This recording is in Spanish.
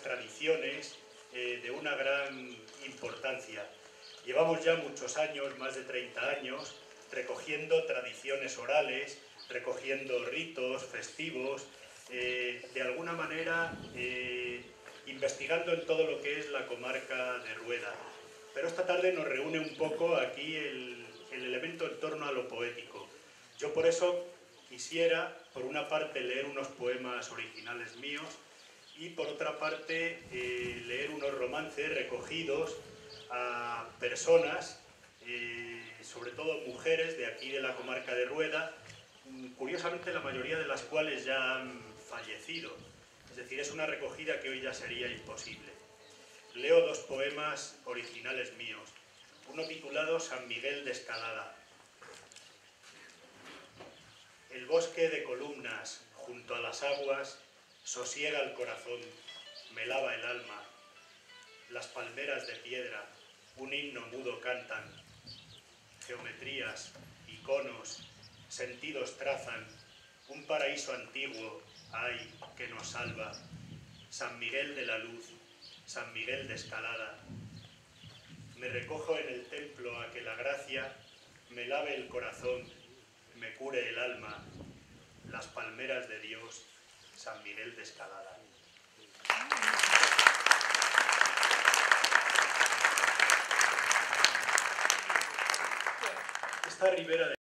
tradiciones eh, de una gran importancia. Llevamos ya muchos años, más de 30 años, recogiendo tradiciones orales, recogiendo ritos festivos, eh, de alguna manera eh, investigando en todo lo que es la comarca de Rueda. Pero esta tarde nos reúne un poco aquí el, el elemento en torno a lo poético. Yo por eso quisiera, por una parte, leer unos poemas originales míos y por otra parte eh, leer unos romances recogidos a personas, eh, sobre todo mujeres de aquí de la comarca de Rueda, curiosamente la mayoría de las cuales ya han fallecido. Es decir, es una recogida que hoy ya sería imposible. Leo dos poemas originales míos, uno titulado San Miguel de Escalada. El bosque de columnas junto a las aguas sosiega el corazón, me lava el alma. Las palmeras de piedra, un himno mudo cantan. Geometrías, iconos, sentidos trazan. Un paraíso antiguo hay que nos salva. San Miguel de la Luz, San Miguel de Escalada. Me recojo en el templo a que la gracia me lave el corazón, me cure el alma. Las palmeras de Dios San Miguel de Escalada. Esta ribera de